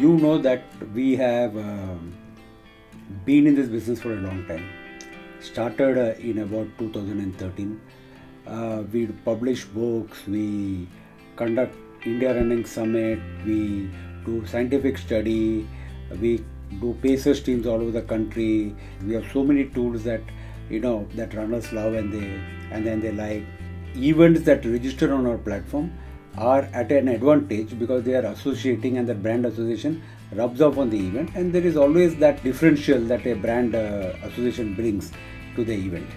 you know that we have um, been in this business for a long time. Started uh, in about 2013. Uh, we publish books, we conduct India Running Summit, we do scientific study, we do pacer teams all over the country. We have so many tools that you know that runners love and they and then they like. Events that register on our platform are at an advantage because they are associating and the brand association rubs off on the event. And there is always that differential that a brand uh, association brings to the event